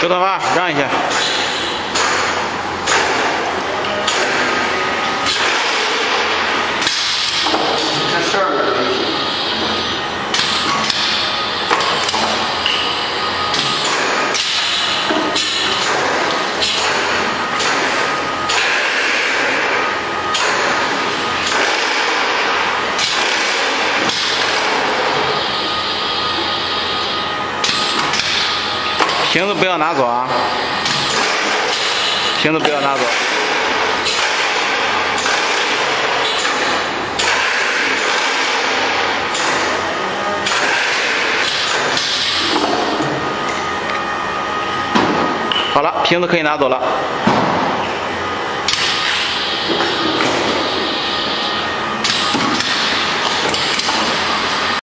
周头发，让一下。瓶子不要拿走啊！瓶子不要拿走。好了，瓶子可以拿走了。